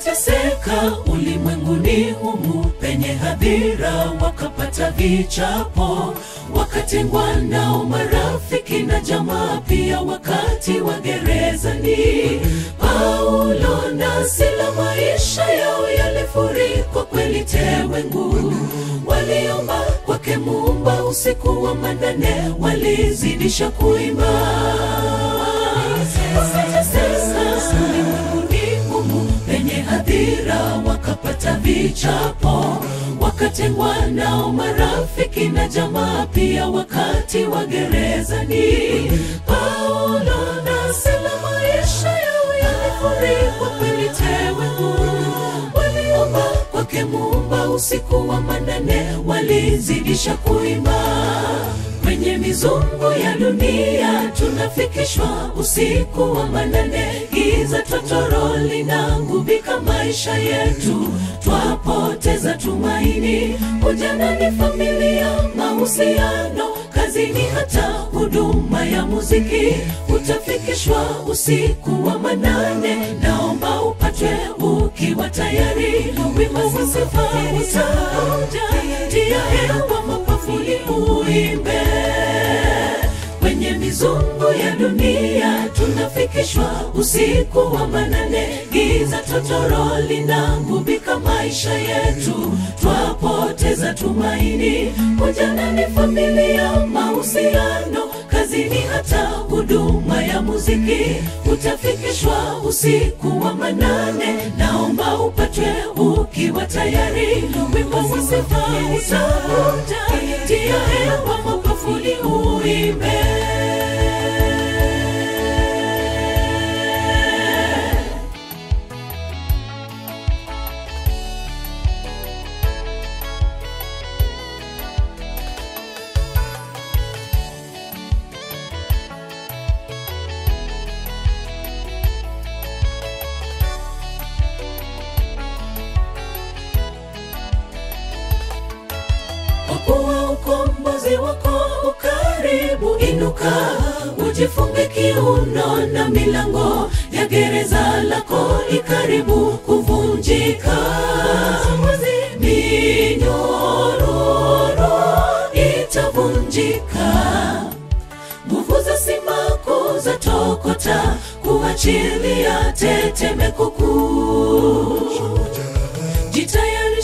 wakateseka ulimwenguni humu penye hadhira, wakapata vichapo, wakatengwa nao marafiki na jamaa, pia wakati wa gerezani. Paulo na Sila, maisha yao yalifurikwa kweli tewengu, waliomba kwake Muumba usiku wa manane, walizidisha kuimba hadhira, wakapata vichapo, wakatengwa nao marafiki na jamaa, pia wakati wa gerezani. Paulo na Sila, maisha yao yalifurikwa kweli tewe waliomba kwake Muumba usiku wa manane, walizidisha kuimba mizungu ya dunia tunafikishwa usiku wa manane, giza totoro linangubika maisha yetu, twapoteza tumaini. Ujanani, familia, mahusiano, kazini, hata huduma ya muziki, utafikishwa usiku wa manane. Naomba upatwe ukiwa tayari, wimbo wa tia hewa mapafuni uimbe kwenye mizungu ya dunia tunafikishwa usiku wa manane, giza totoro linangubika maisha yetu, twapoteza tumaini. Ujanani, familia, mahusiano, kazini, hata huduma ya muziki, utafikishwa usiku wa manane. Naomba upatwe ukiwa tayari, wimbo wa sifa hewa makafuli uimbe. Kuwa ukombozi wako ukaribu. Inuka ujifunge kiuno, na milango ya gereza lako ikaribu kuvunjika. Minyororo itavunjika, nguvu za simba za tokota kuachilia tetemeko kuu.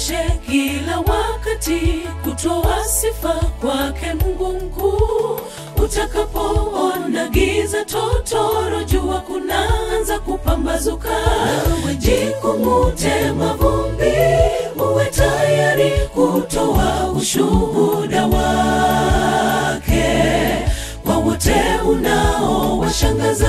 Jitayarishe kila wakati kutoa sifa kwake Mungu mkuu. Utakapoona giza totoro, jua kunaanza kupambazuka. Jikung'ute mavumbi, uwe tayari kutoa ushuhuda wake wote unaowashangaza.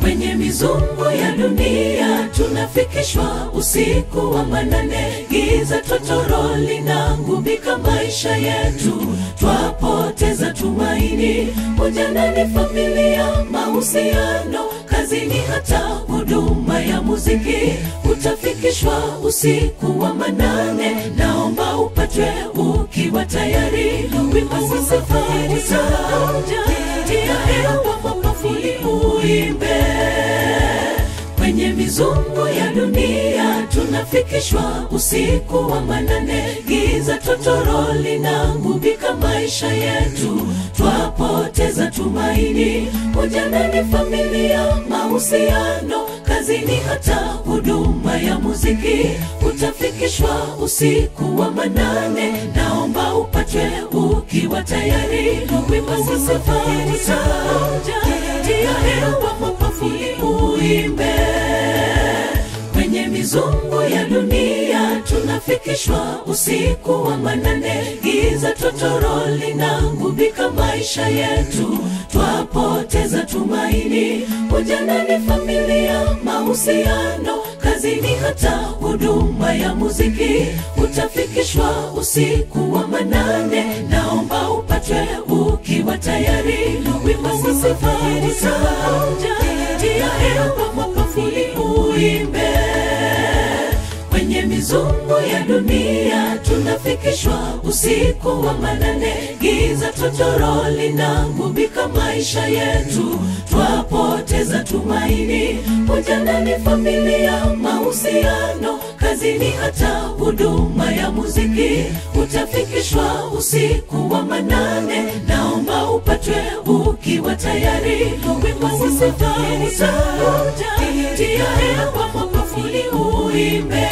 Kwenye mizungu ya dunia tunafikishwa usiku wa manane, giza totoro linangubika maisha yetu, twapoteza tumaini. Ujanani, familia, mahusiano, kazini, hata huduma ya muziki, utafikishwa usiku wa manane. Naomba ukiwa tayari, wimbo wa safari utakuja, tia hewa mapafuni uimbe. Kwenye mizungu ya dunia tunafikishwa usiku wa manane, giza totoro linangubika maisha yetu, twapoteza tumaini. Ujanani, familia, mahusiano, kazini, hata huduma ya muziki, utafikishwa usiku wa manane. Naomba upatwe ukiwa tayari, wimbo safari utakuja, tia hewa mapafuni uimbe mizungu ya dunia tunafikishwa usiku wa manane, giza totoro linangubika maisha yetu, twapoteza tumaini. Ujanani, familia, mahusiano, kazini, hata huduma ya muziki, utafikishwa usiku wa manane. Naomba upatwe ukiwa tayari, wimbo twafikishwa usiku wa manane. Giza totoro linangubika maisha yetu. Twapoteza tumaini. Ujanani familia mahusiano kazini hata huduma ya muziki. Utafikishwa usiku wa manane. Naomba upatwe ukiwa tayari. Wimbo tia hewa mapafuli uimbe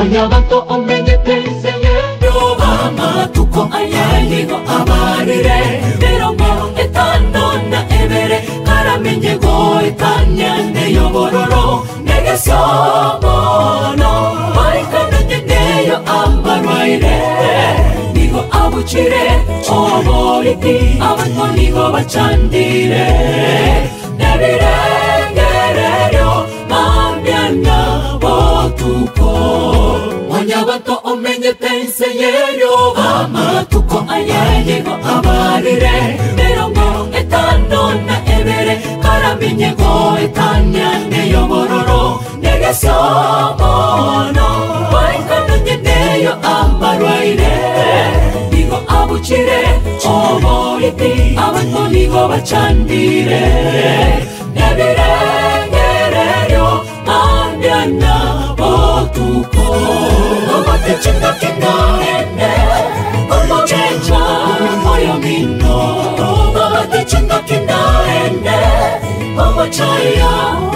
Wanyabato omenyeteseye amatuko ayaligo abarire mirongo etano na ebere karamenyego etanyane yobororo. Negesomono maikananyeneyo amarwaire nigo abuchire oboriti. Abato nigo bachandire. Nebirengererio botuko omenye omenyete nseyerio amatuko ko ayenyigo abarire mirongo etano na ebere. Karaminyego neyobororo yobororo waikamenye neyo amarwaire nigo abuchire oboriti abanto nigo bachandire. Nebirengererio 찐겁게 너했네. 보여줘 보여민노. 너한테 찐겁게 너했네. 보여줘요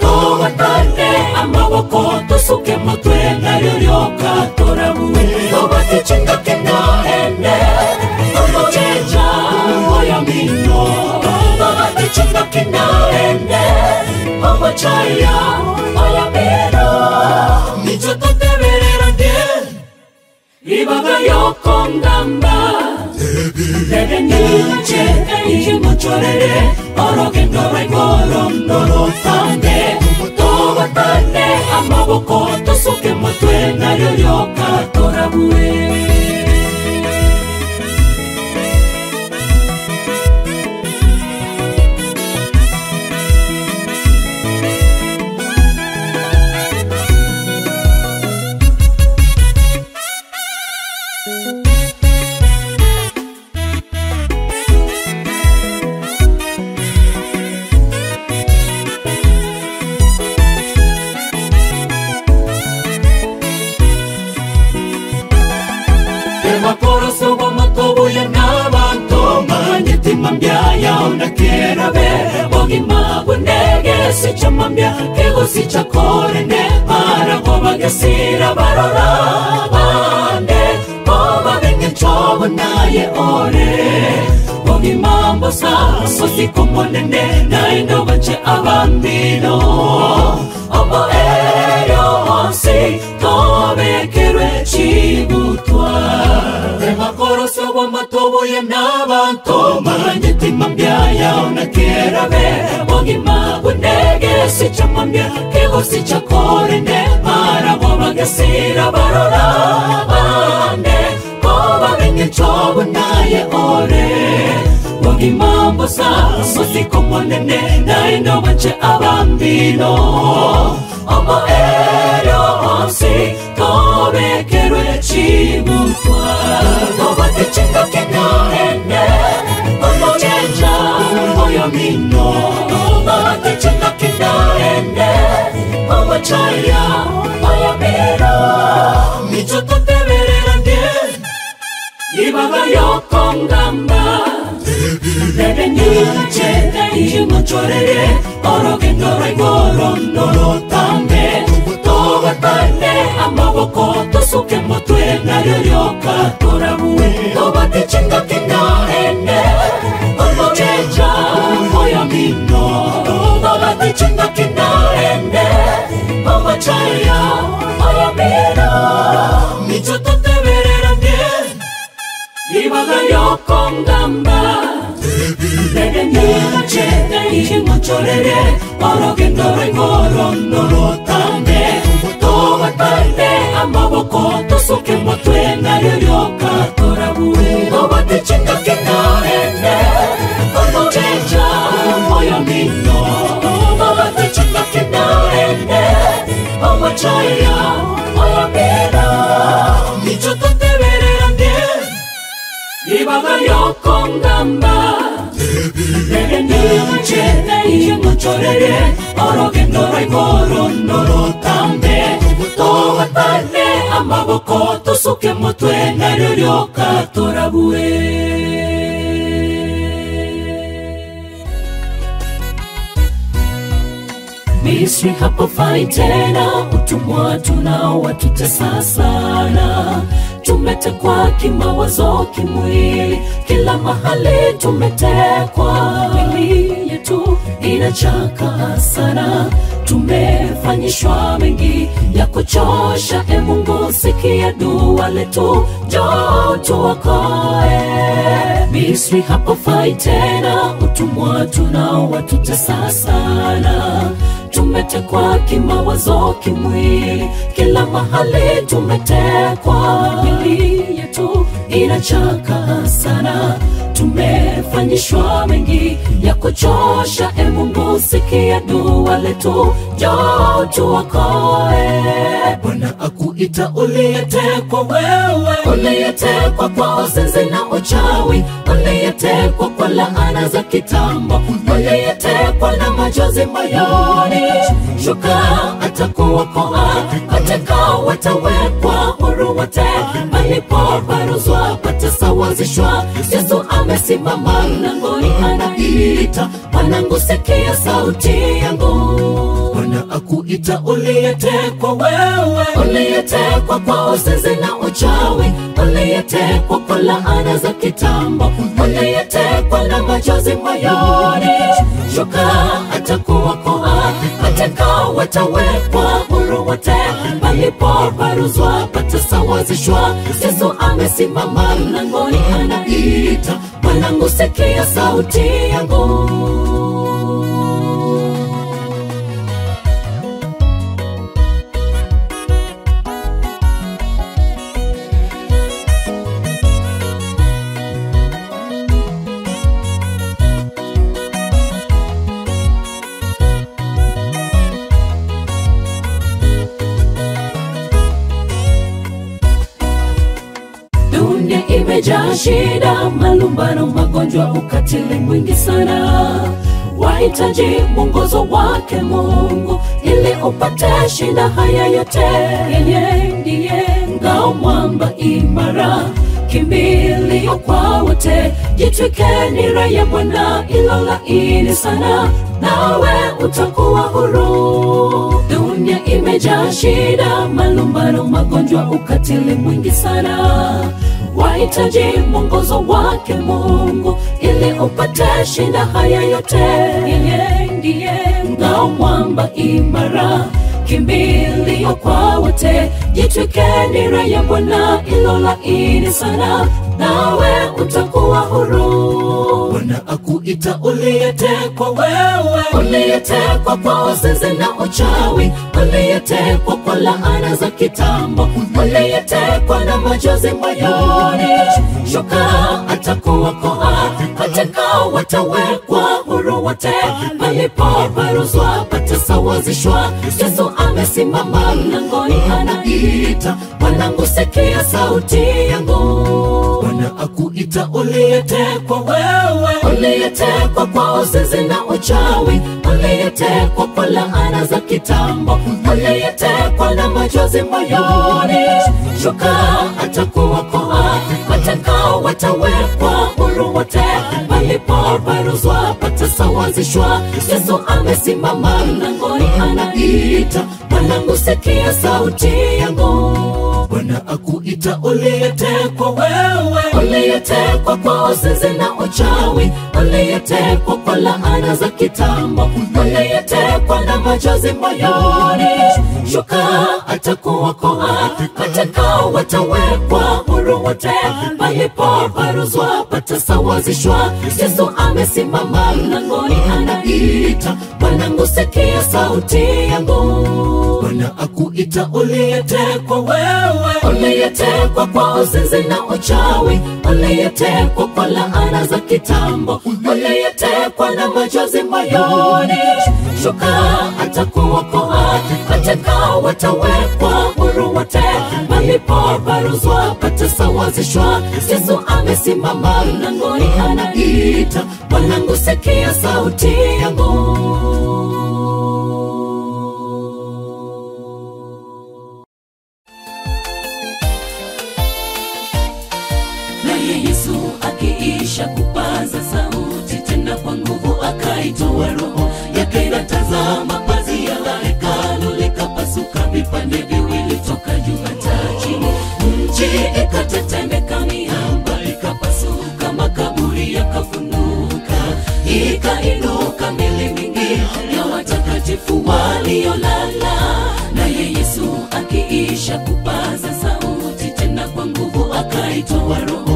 tubatane amaboko dusuke mutwe naryo ryoka turabuwe tubatica indakina ene umuceca oya mino. Tubatica indakina ene umucaya oya mino nico tuteberera nge ibaga yoko ndamba ndebe nyince eyi mucorere Oro kendo mai korom doro someday ole Wangi mambo sana Sosiko mwanene Na ino manche abambino Oma eryo onsi Kobe kerwe chibutwa Nobate chingo kino ene Oyo chenja Oyo mino Nobate chingo kino ene Omo chaya Oyo mero Michotote Ibaba yokongamba Dede nyuche dai muchorere Oro que no regoro no lo tambe Toga tane amaboko Tusuke motue nario yoka torabu Toba te chinga kinga ene Ogo meja oya mino Toba te chinga kinga ene Ogo chaya oya mino Micho tote Ndibaga y'uko ngamba Ndege nyinshi ndayije ngucorere Oroge ndore ngoro ndorotange Tubatande amaboko imuchorere orogendo rwaigorondo rutambe tubatane amaboko tusuke mutwe naryo ryoka turabue Misri hapafai tena, utumwa tunao watutesa sana. Tumetekwa kimawazo, kimwili, kila mahali tumetekwa. Mili yetu inachaka sana, tumefanyishwa mengi ya kuchosha. E Mungu, sikia dua letu, njoo tuokoe. Misri hapafai tena, utumwa tunao watutesa sana tumetekwa kimawazo, kimwili, kila mahali tumetekwa. Mili yetu inachaka sana, tumefanyishwa mengi kuchosha. E Mungu, sikia dua letu, njoo tuokoe. Bwana akuita uliyetekwa wewe, uliyetekwa kwa uzinzi na uchawi, uliyetekwa kwa laana za kitambo, uliyetekwa na machozi moyoni, shuka atakuokoa, watekao watawekwa huru wote, palipoparuzwa patasawazishwa. Yesu amesimama mlangoni, anaita mwanangu, sikia sauti yangu. Bwana akuita uliyetekwa wewe, uliyetekwa kwa uzinzi na uchawi, uliyetekwa kwa laana za kitambo, uliyetekwa na machozi moyoni, shuka atakuokoa, watekao watawekwa huru wote, palipoparuzwa patasawazishwa. Yesu amesimama mlangoni, anaita. Mwanangu, sikia sauti yangu. Shida, malumbano, magonjwa, ukatili mwingi sana. Wahitaji mwongozo wake Mungu ili upate shida haya yote. Yeye ndiye ngao, mwamba imara, kimbilio kwa wote. Jitwike nira ya Bwana ilo laini sana, nawe utakuwa huru. Dunia imejaa shida, malumbano, magonjwa, ukatili mwingi sana. Wahitaji mwongozo wake Mungu ili upate shinda haya yote. Yeye ndiye ngao, mwamba imara, kimbilio kwa wote. Jitwike nira ya Bwana ilo laini sana, nawe utakuwa huru. Bwana akuita uliyetekwa wewe, uliyetekwa kwa uzinzi na uchawi, uliyetekwa kwa laana za kitambo, uliyetekwa na machozi moyoni, shuka atakuokoa, watekao watawekwa huru wote, palipoparuzwa patasawazishwa. Yesu amesimama mlangoni, anaita. Mwanangu, sikia sauti yangu. Bwana akuita uliyetekwa wewe, uliyetekwa kwa uzinzi na uchawi, uliyetekwa kwa laana za kitambo, uliyetekwa na machozi moyoni, shuka atakuokoa, watekao watawekwa huru wote, walipobaruzwa patasawazishwa. Yesu amesimama mlangoni, anaita. Mwanangu, sikia sauti yangu. Bwana akuita uliyetekwa wewe, uliyetekwa kwa uzinzi na uchawi, uliyetekwa kwa laana za kitambo, uliyetekwa na machozi moyoni, shuka atakuokoa, atakao watawekwa huru palipo palipoparuzwa patasawazishwa. Yesu amesimama mlangoni, anaita. Mwanangu, sikia sauti yangu. Bwana akuita uliyetekwa wewe, uliyetekwa kwa uzinzi na uchawi, uliyetekwa kwa laana za kitambo, uliyetekwa na machozi moyoni, shuka atakuokoa, watekao watawekwa huru wote, palipoparuzwa patasawazishwa. Yesu amesimama mlangoni, anaita mwanangu, sikia sauti yangu. akiisha kupaza sauti tena kwa nguvu, akaitoa roho yake, na tazama pazia la hekalu likapasuka vipande viwili toka juu yeye ikatetemeka, miamba ikapasuka, makaburi yakafunuka, ikainuka mili mingi ya watakatifu waliolala. Naye Yesu akiisha kupaza sauti tena kwa nguvu, akaitoa roho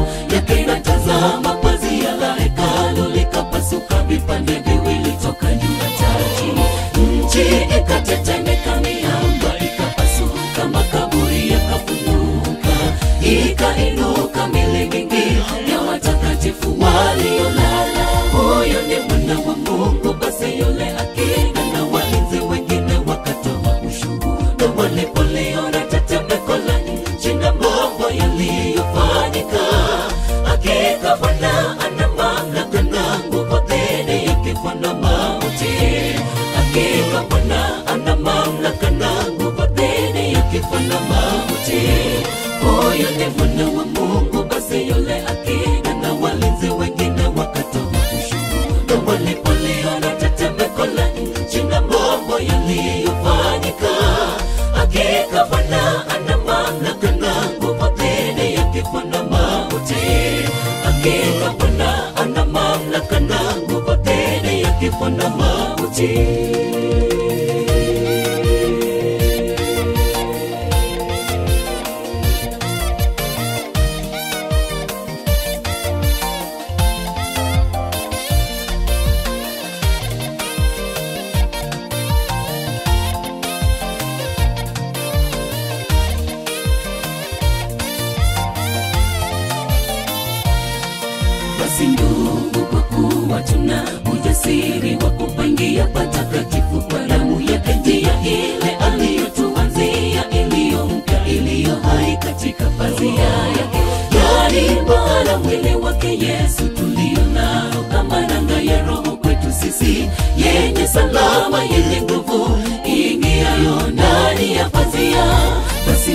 watainuka miling'ingi ya watakatifu waliolala. Huyo ni mwana wa Mungu, basi yule akinga na walinzi wengine wakatoa ushuru wale khona makuthi salama yenye nguvu iingiayo ndani ya pazia. Basi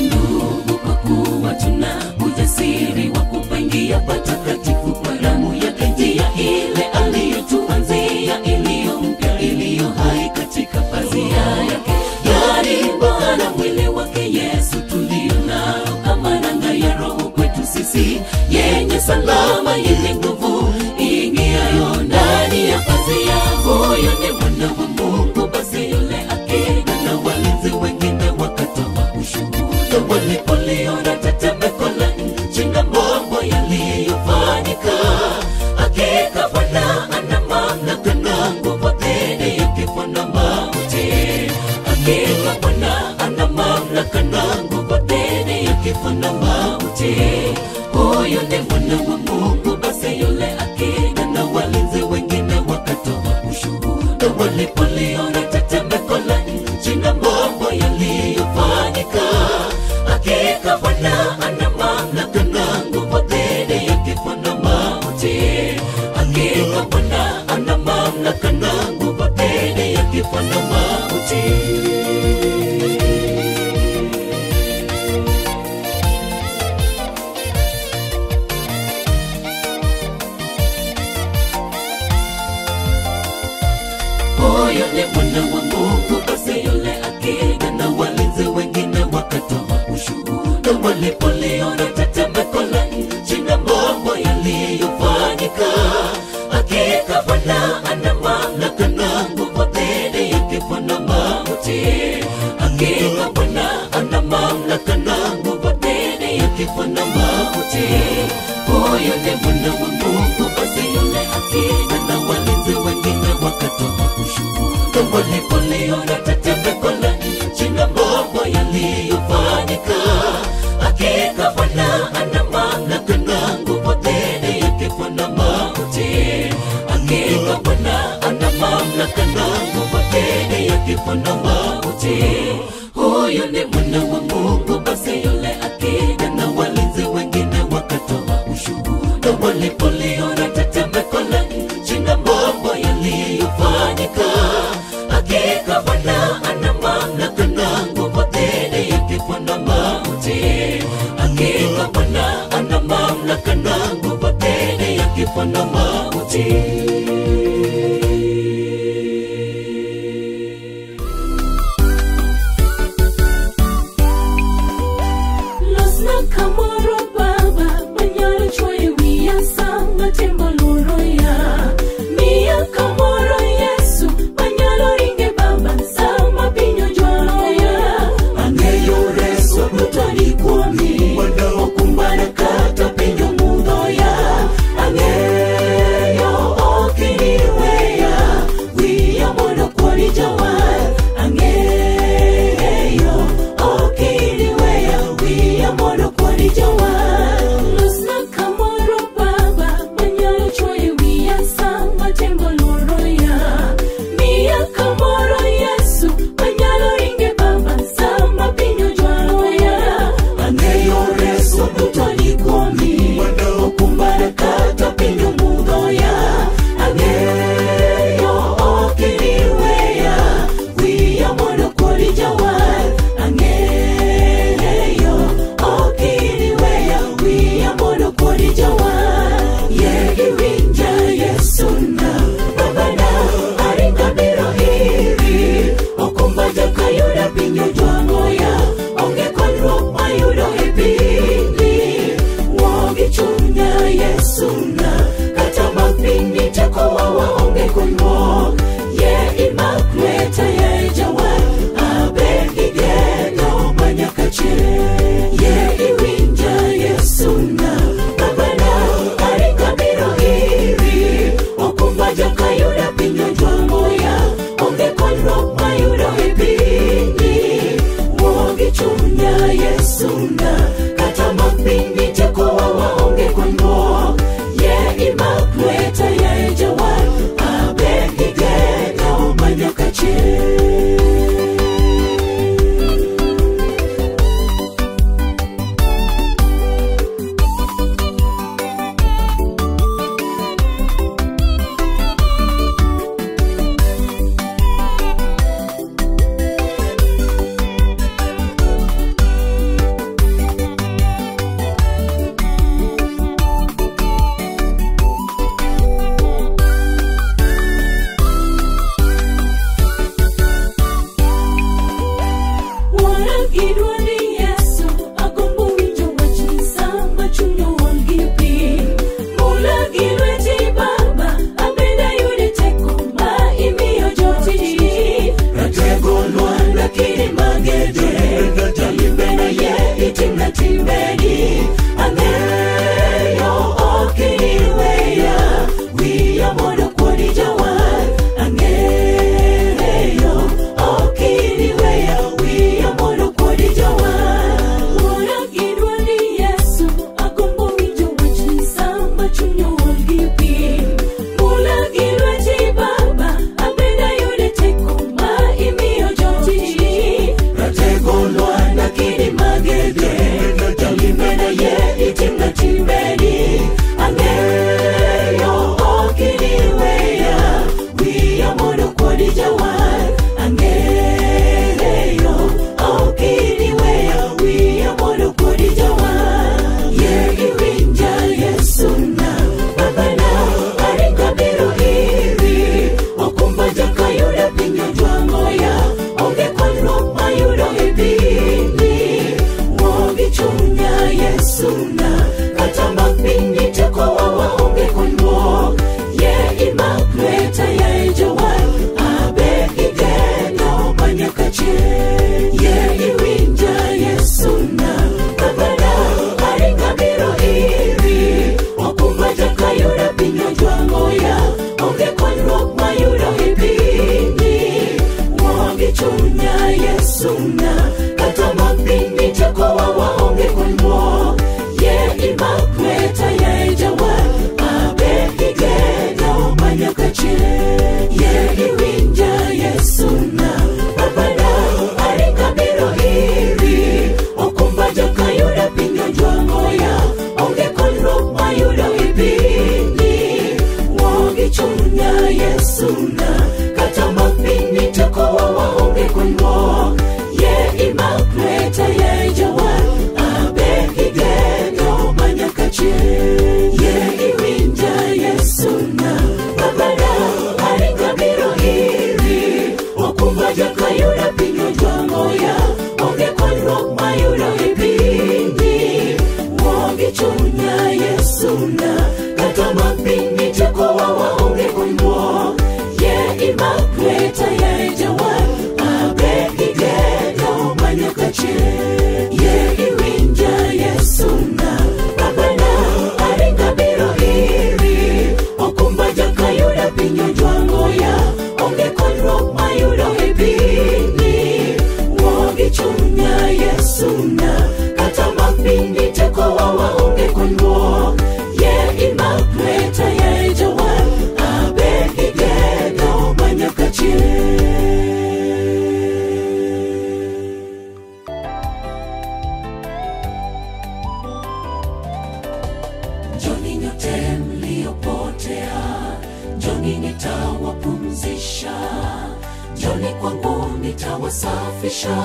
mtasafisha,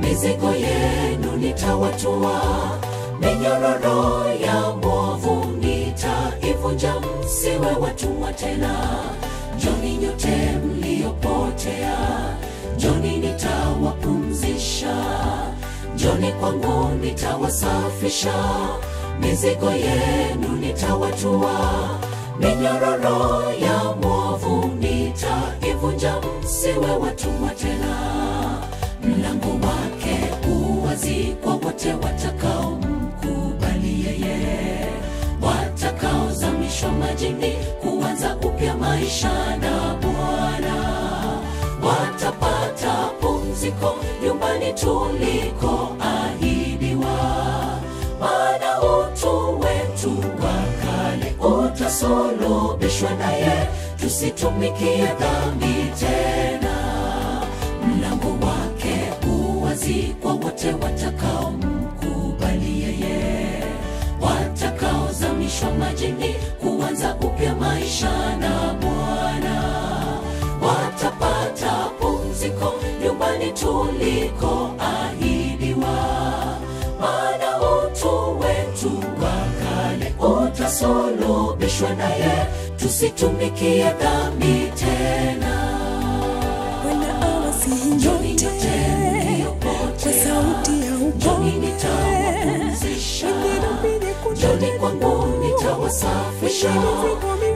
mizigo yenu nitawatua, minyororo ya mwovu nitaivunja, msiwe watumwa tena. Njoni nyote mliopotea, njoni nitawapumzisha, njoni kwangu nitawasafisha, mizigo yenu nitawatua minyororo ya mwovu nitaivunja, msiwe watumwa tena. Mlango wake uwazi kwa wote watakaomkubali yeye, watakaozamishwa majini kuanza upya maisha na Bwana. Watapata pumziko nyumbani tuliko ahidiwa, maana utu wetu wa utasulubishwa naye, tusitumikie dhambi tena. Mlango wake uwazi kwa wote watakaomkubali yeye, watakaozamishwa majini kuanza upya maisha na Bwana, watapata pumziko nyumbani tuliko ahii tusitumikie dhambi tena. Bwana awasihi nyote kwa sauti ya upole. nitawapumzisha. Njoni kwangu nitawasafisha,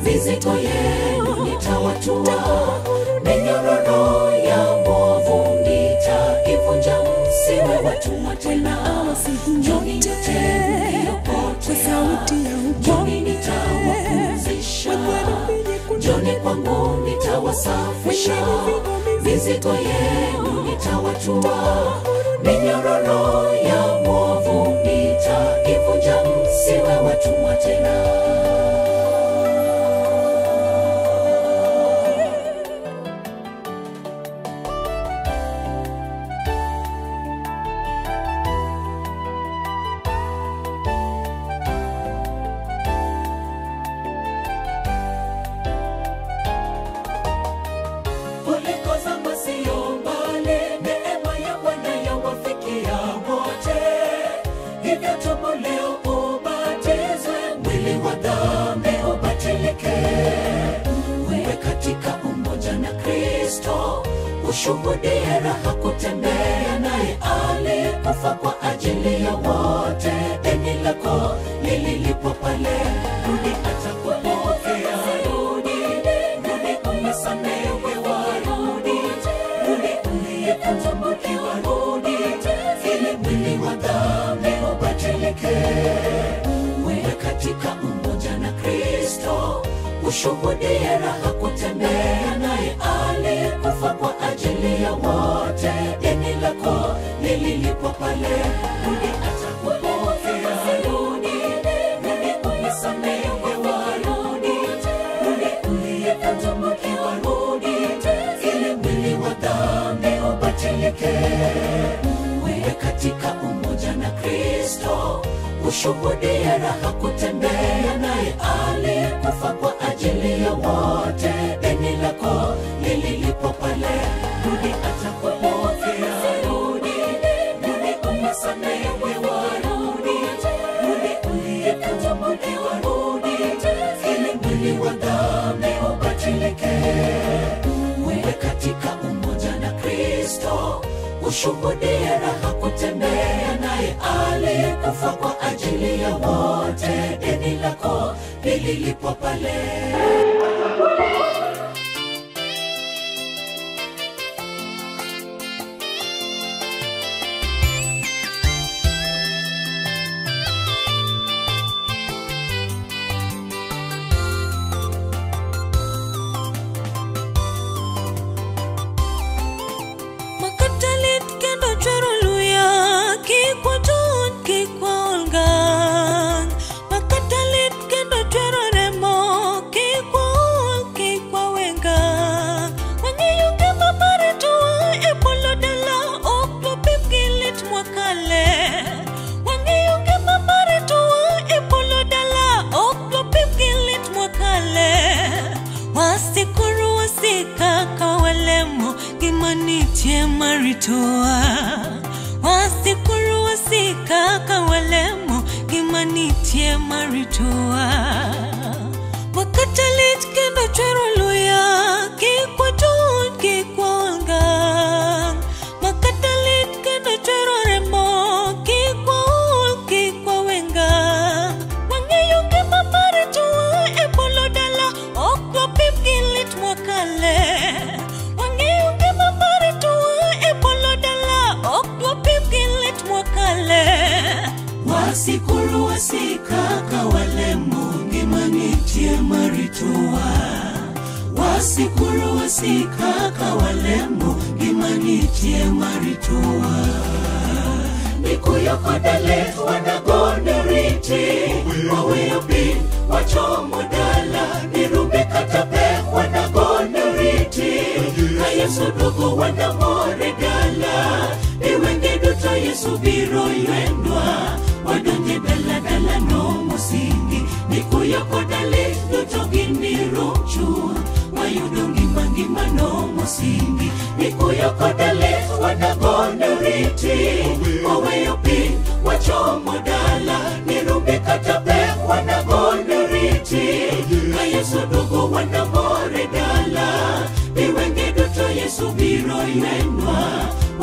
mizigo yenu nitawatua, minyororo ya mwovu nitaivunja, msiwe watumwa tena. Njoni nyote kwa sauti ya upole. Njoni kwangu nitawasafisha, mizigo yenu nitawatua, minyororo ya mwovu nitaivunja, msiwe watumwa tena. Hivyo tubu leo ubatizwe, mwili wa dhambi ubatilike, katika umoja na Kristo, ushuhudie raha kutembea naye aliyekufa kwa ajili ya wote. Deni lako lililipo pale, rudi atakupokea, rudi, rudi umesamehewa, rudi, rudi uliyepotomokiwa, rudi, ubatilike, uwe katika umoja na Kristo, ushuhudie raha kutembea naye aliyekufa kwa ajili ya wote. Deni lako lililipwa pale, rudi atakupokea, rudi, rudi umesamehewa, rudi, rudi uliyepotomokiwa, rudi, ili mwili wa dhambi ubatilike, uwe katika na Kristo, ushuhudie raha kutembea naye aliyekufa kwa ajili ya wote. Deni lako lililipo pale, rudi atakupokea, rudi, rudi umesamehewa, rudi, rudi uliyepotomokiwa, rudi, ili mwili wa dhambi ubatilike, Kristo, ushuhudie raha kutembea naye aliyekufa kwa ajili ya wote. Deni lako lililipwa pale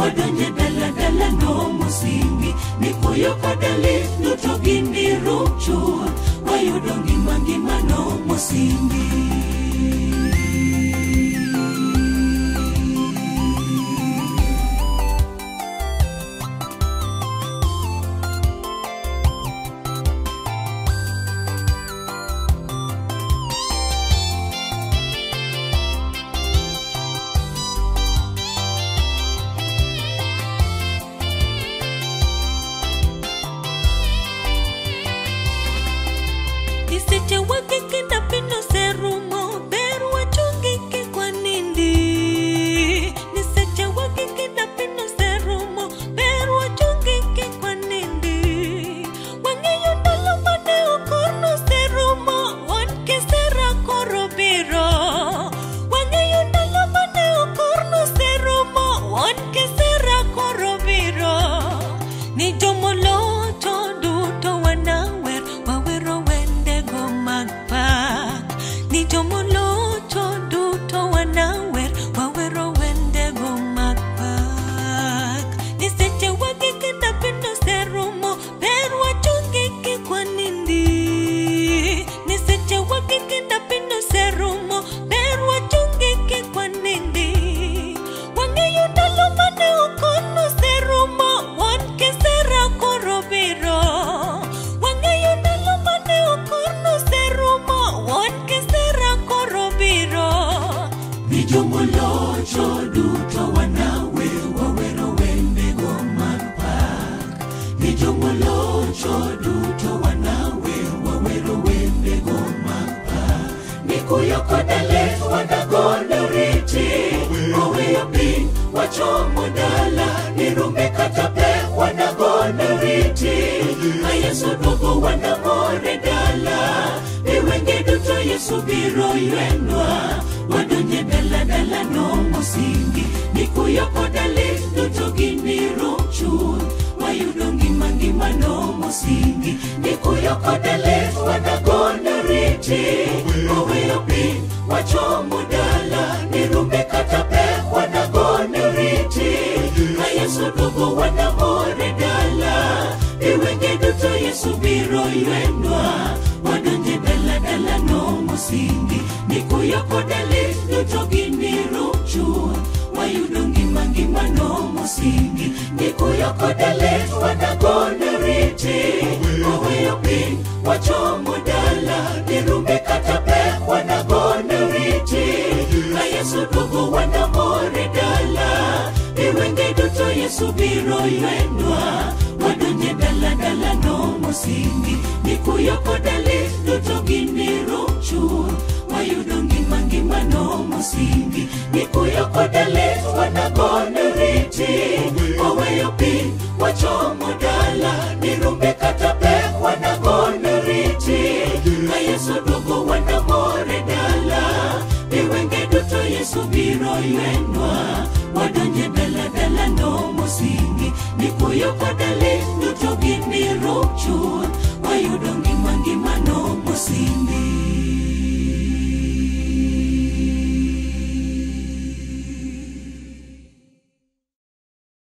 kodonje dala dala no musingi nikuyo koda lifnu to gin dirucho wayudo ngima ngima no musingi. sodogo wanamoredala iwenge biro yesubiro ywendwa wadonje daladala no mosindi nikuyokodali duto giniruchu wayudo ngimangima no mosingi nikuyokodali wadagonerichi oweyo pin wacho loiwenwa wadonye daladala no mosimbi nikuyokodali dutoginiruchu wayudo ngimangima no mosingi nikuyokodali wana